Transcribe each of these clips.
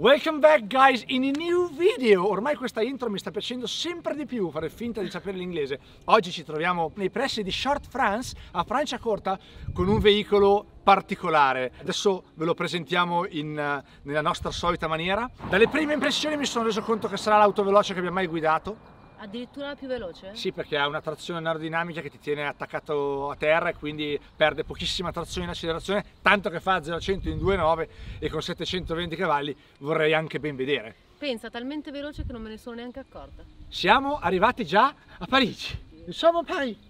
Welcome back guys in a new video! Ormai questa intro mi sta piacendo sempre di più fare finta di sapere l'inglese. Oggi ci troviamo nei pressi di Short France, a Franciacorta, con un veicolo particolare. Adesso ve lo presentiamo in, eh, nella nostra solita maniera. Dalle prime impressioni mi sono reso conto che sarà l'auto veloce che abbia mai guidato Addirittura la più veloce? Sì, perché ha una trazione aerodinamica che ti tiene attaccato a terra e quindi perde pochissima trazione in accelerazione, tanto che fa 0-100 in 2,9 e con 720 cavalli vorrei anche ben vedere. Pensa, talmente veloce che non me ne sono neanche accorta. Siamo arrivati già a Parigi. Siamo a Parigi.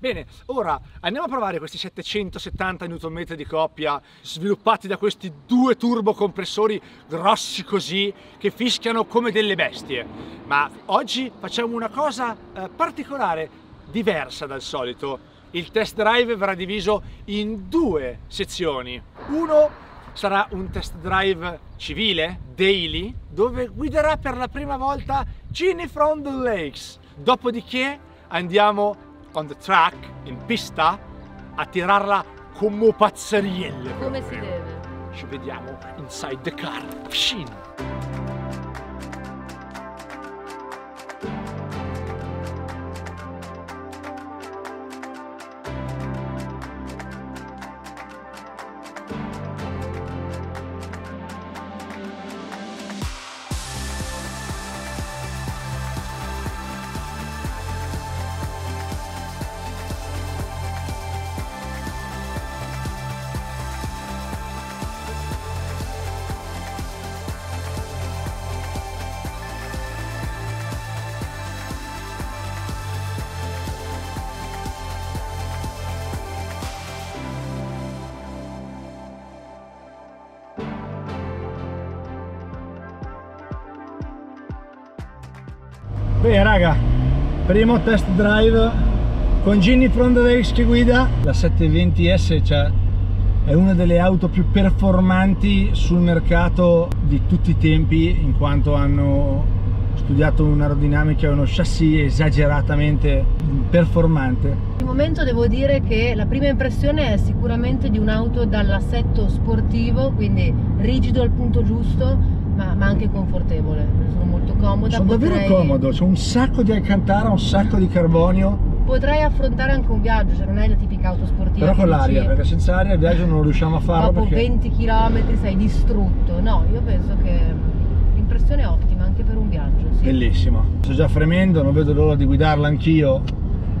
Bene, ora andiamo a provare questi 770 Nm di coppia sviluppati da questi due turbocompressori grossi così che fischiano come delle bestie. Ma oggi facciamo una cosa eh, particolare, diversa dal solito. Il test drive verrà diviso in due sezioni. Uno sarà un test drive civile, daily, dove guiderà per la prima volta Ginny from the Lakes. Dopodiché andiamo on the track, in pista, a tirarla come pazzerielle. Come si deve. Ci vediamo inside the car. Pshin. Bene raga, primo test drive con Ginny Lakes che guida la 720S cioè, è una delle auto più performanti sul mercato di tutti i tempi in quanto hanno studiato un'aerodinamica e uno chassis esageratamente performante. Al momento devo dire che la prima impressione è sicuramente di un'auto dall'assetto sportivo, quindi rigido al punto giusto, ma, ma anche confortevole. Sono molto comoda. Sono potrei... davvero comodo, c'è un sacco di alcantara, un sacco di carbonio. Potrei affrontare anche un viaggio, cioè non è la tipica auto sportiva. Però con l'aria, perché senza aria il viaggio non lo riusciamo a farlo. Dopo perché... 20 km sei distrutto. No, io penso che l'impressione è ottima anche per un viaggio. Sì. Bellissimo. Sto già fremendo, non vedo l'ora di guidarla anch'io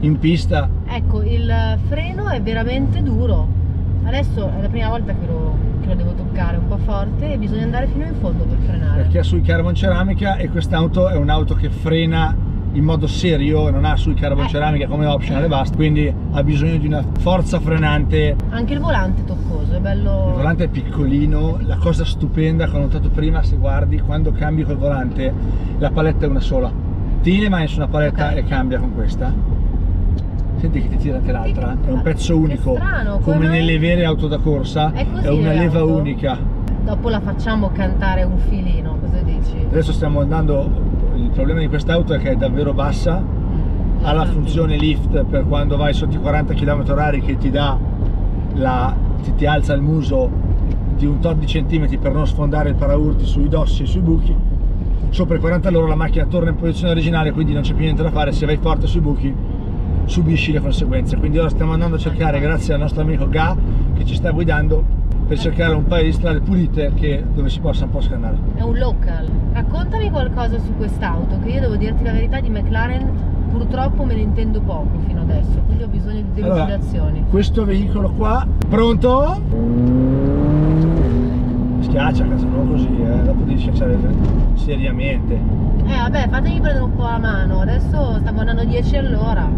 in pista. Ecco, il freno è veramente duro. Adesso è la prima volta che lo, lo devo toccare un po' forte e bisogna andare fino in fondo per frenare. Perché ha sui carbon ceramica e quest'auto è un'auto che frena in modo serio non ha sui carbon Eh. ceramica come optional e basta, quindi ha bisogno di una forza frenante. Anche il volante è toccoso, è bello. Il volante è piccolino, la cosa stupenda che ho notato prima, se guardi, quando cambi col volante la paletta è una sola. Tiene su una paletta Ok. e cambia con questa. Senti che ti tira anche l'altra, è un pezzo unico, strano, come come nelle vere auto da corsa, È è una leva auto? unica. Dopo la facciamo cantare un filino, cosa dici? Adesso stiamo andando, il problema di quest'auto è che è davvero bassa, ha la funzione lift per quando vai sotto i 40 km h che ti dà la, ti, ti alza il muso di un tot di centimetri per non sfondare il paraurti sui dossi e sui buchi. Sopra i 40 all'ora la macchina torna in posizione originale quindi non c'è più niente da fare. Se vai forte sui buchi subisci le conseguenze quindi ora stiamo andando a cercare grazie al nostro amico Ga che ci sta guidando per cercare un paio di strade pulite che- dove si possa un po' scannare È un local. Raccontami qualcosa su quest'auto, che io devo dirti la verità di McLaren purtroppo me ne intendo poco fino adesso, quindi ho bisogno di Allora, delucidazioni. questo veicolo qua pronto schiaccia cazzo non così eh, dopo devi schiacciare seriamente Eh vabbè, fatemi prendere un po' la mano, adesso stiamo andando a 10 all'ora.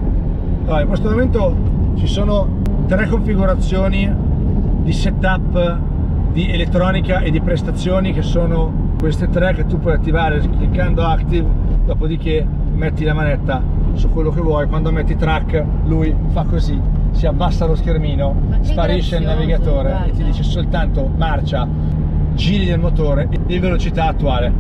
Allora, in questo momento ci sono tre configurazioni di setup di elettronica e di prestazioni che sono queste tre che tu puoi attivare cliccando active dopodiché metti la manetta su quello che vuoi quando metti track lui fa così si abbassa lo schermino sparisce il navigatore e ti guarda. dice soltanto marcia giri del motore e velocità attuale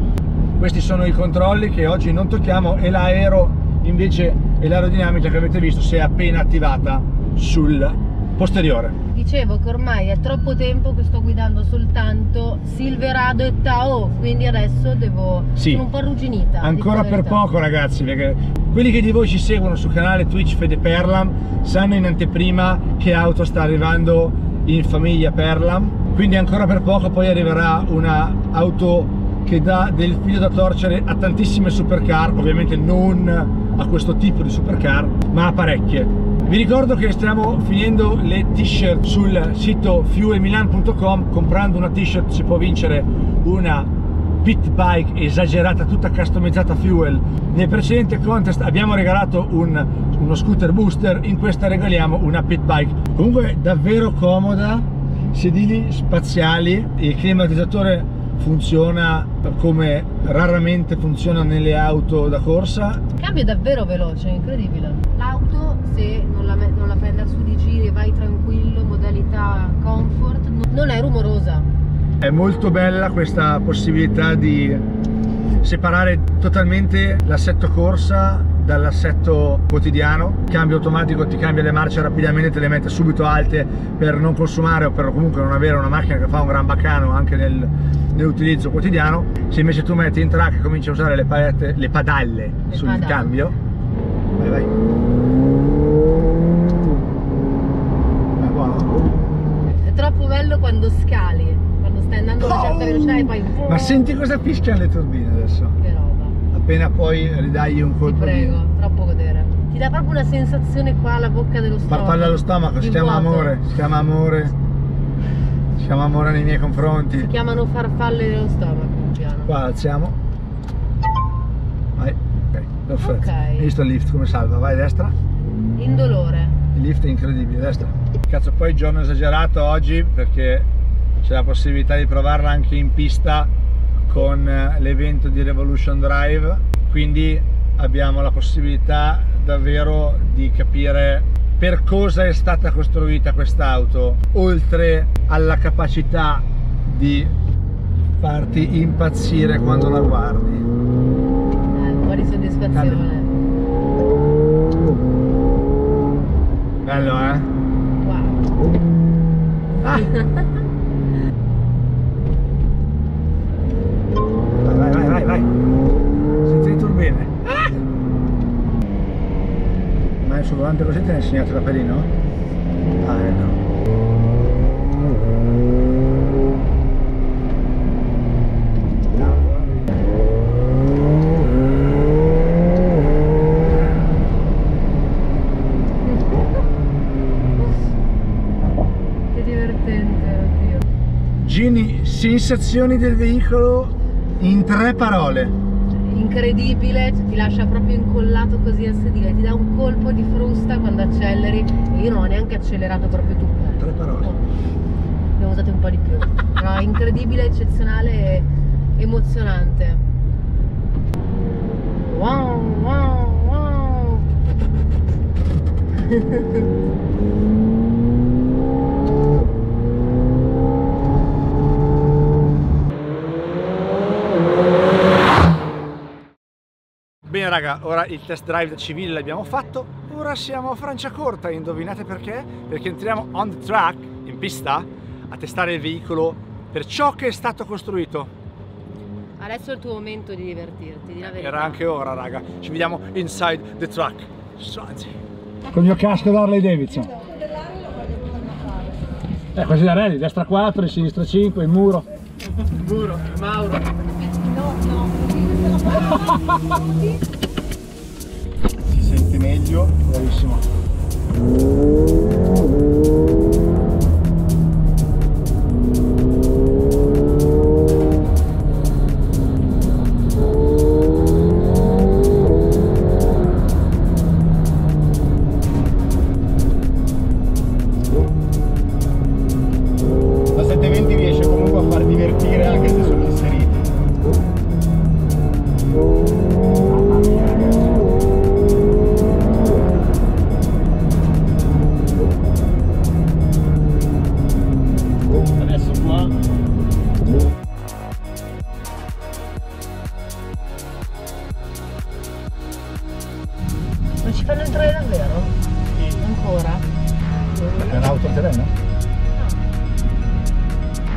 questi sono i controlli che oggi non tocchiamo e l'aero invece è l'aerodinamica che avete visto si è appena attivata sul posteriore. Dicevo che ormai è troppo tempo che sto guidando soltanto Silverado e Tao, quindi adesso devo... Sì. sono un po' arrugginita. Ancora per poco ragazzi, perché quelli che di voi ci seguono sul canale Twitch Fede Perlam sanno in anteprima che auto sta arrivando in famiglia Perlam, quindi ancora per poco poi arriverà una auto che dà del filo da torcere a tantissime supercar, ovviamente non a questo tipo di supercar, ma a parecchie. Vi ricordo che stiamo finendo le t-shirt sul sito fuelmilan.com, comprando una t-shirt si può vincere una pit bike esagerata tutta customizzata fuel. Nel precedente contest abbiamo regalato un- uno scooter booster in questa regaliamo una pit bike. Comunque davvero comoda sedili spaziali il climatizzatore funziona come raramente funziona nelle auto da corsa Il cambio è davvero veloce, è incredibile. L'auto, se non la, non la fai andare su di giri e vai tranquillo, modalità comfort, no- non è rumorosa. È molto bella questa possibilità di separare totalmente l'assetto corsa dall'assetto quotidiano. Il cambio automatico ti cambia le marce rapidamente, te le mette subito alte per non consumare o per comunque non avere una macchina che fa un gran baccano anche nel- nell'utilizzo quotidiano. Se invece tu metti in track e cominci a usare le, palette- le padalle Le sul padalle. cambio, vai vai. È buono. È troppo bello quando scali, quando stai andando a una certa velocità e poi... Ma senti cosa fischiano le turbine adesso? Che roba. appena poi ridagli un Ti colpo prego, troppo godere. Ti dà proprio una sensazione qua alla bocca dello di stomaco. farfalla allo stomaco, si di chiama amore, si chiama amore, si chiama amore nei miei confronti. Si chiamano farfalle dello stomaco, piano. Qua alziamo. Vai, ok, perfetto. Hai visto il lift come salva? Vai destra. Indolore. Il lift è incredibile, destra. Cazzo, poi giorno esagerato oggi perché c'è la possibilità di provarla anche in pista con eh, l'evento di Revolution Drive, quindi abbiamo la possibilità davvero di capire per cosa è stata costruita quest'auto, oltre alla capacità di farti impazzire quando la guardi. Eh, un po' di soddisfazione. Bello, eh? Wow. Ah. Vai, vai, vai, vai, vai. Senti le turbine. Ah. Ma il suo volante così te ne insegnato da pelino? Ah, ecco. Che divertente, oddio. Gini, sensazioni del veicolo in tre parole. Incredibile, cioè, ti lascia proprio incollato così al sedile, ti dà un colpo di frusta quando acceleri e io non ho neanche accelerato proprio tutto. Tre parole. Ne ho usate un po' di più. Però incredibile, eccezionale e emozionante. Wow, wow, wow. raga, ora il test drive civile l'abbiamo fatto, ora siamo a Franciacorta, indovinate perché? Perché entriamo on the track, in pista, a testare il veicolo per ciò che è stato costruito. Adesso è il tuo momento di divertirti, di la verità. Era anche ora raga, ci vediamo inside the truck. Stronzi. Con il mio casco da Harley Davidson. Eh, così da ready, destra 4, sinistra 5, il muro. Il muro, Mauro. Si sente meglio, bravissimo.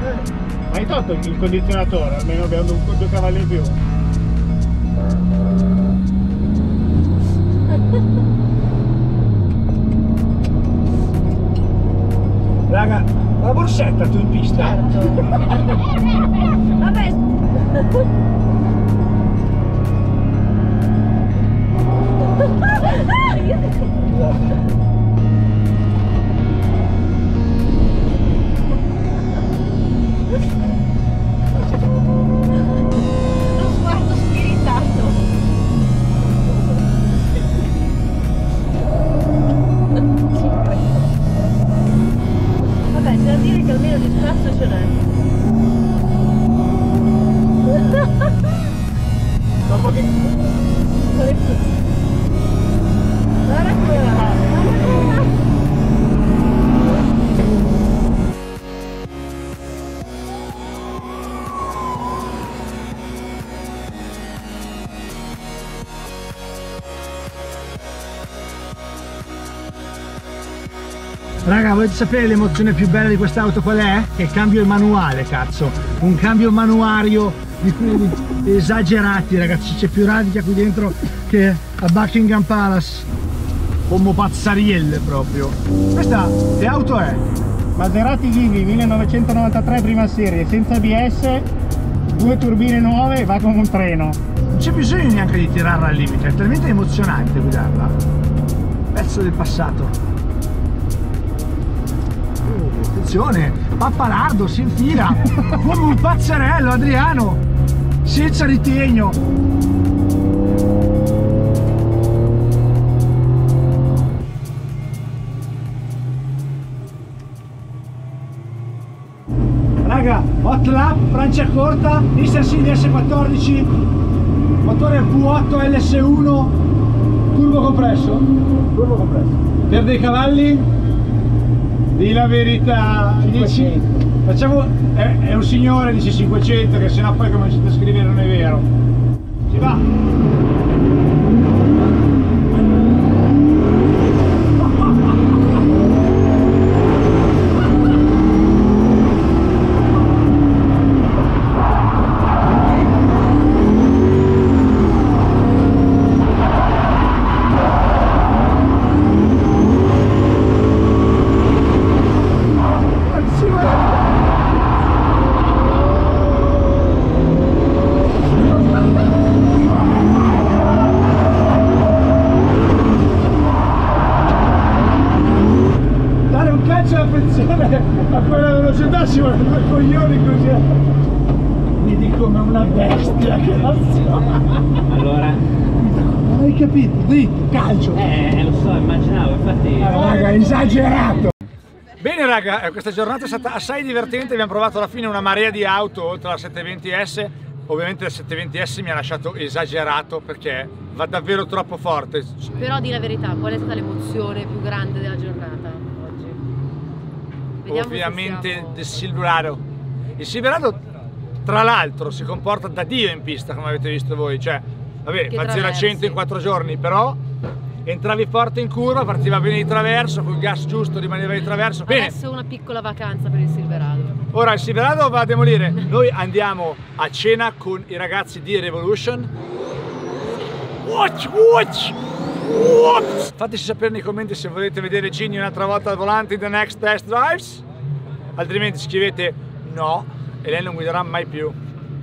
Ma hai tolto il condizionatore, almeno abbiamo due, due cavalli in più. Raga, la borsetta tu in pista? Certo. Vabbè. Lo volete sapere l'emozione più bella di quest'auto qual è? Che il cambio è manuale, cazzo. Un cambio manuario di quelli esagerati, ragazzi. C'è più radica qui dentro che a Buckingham Palace. Come pazzarielle proprio. Questa che auto è? Maserati Vivi 1993 prima serie, senza ABS, due turbine nuove va come un treno. Non c'è bisogno neanche di tirarla al limite, è talmente emozionante guidarla. Pezzo del passato. Attenzione, pappalardo si infila come un pazzerello Adriano, senza ritegno. Raga, hot lap, Francia corta, Nissan Silvia S14, motore V8 LS1, turbo compresso. Turbo compresso. Per dei cavalli? Di la verità. 10. Facciamo. È, è un signore, dice 500, che sennò poi come a scrivere non è vero. Si va! Sì, guarda. Dare un calcio alla pensione a quella velocità ci vuole due coglioni così. Mi dico come una bestia, cazzo. Allora, Hai capito? Dritto, calcio. eh, lo so, immaginavo, infatti. raga, esagerato! Bene raga, eh, questa giornata è stata assai divertente, abbiamo provato alla fine una marea di auto oltre alla 720S, ovviamente la 720S mi ha lasciato esagerato perché va davvero troppo forte. Però di la verità, qual è stata l'emozione più grande della giornata? Vediamo ovviamente siamo- del Silverado. Il Silverado tra l'altro si comporta da Dio in pista come avete visto voi, cioè vabbè Che fa 0 a 100 in traversi. 4 giorni, però entravi forte in curva, partiva bene di traverso, col gas giusto rimaneva di traverso. Bene, Adesso una piccola vacanza per il Silverado. Ora il Silverado va a demolire. Noi andiamo a cena con i ragazzi di Revolution. Watch, watch, watch. Fateci sapere nei commenti se volete vedere Ginny un'altra volta al volante in The Next Test Drives. Altrimenti scrivete no e lei non guiderà mai più.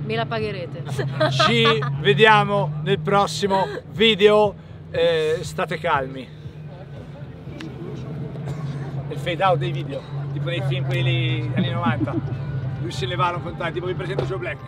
Me la pagherete. Ci vediamo nel prossimo video. Eh, state calmi. Il fade out dei video, tipo nei film quelli anni 90. Lui si levava un contatto, tipo vi presento Joe Black.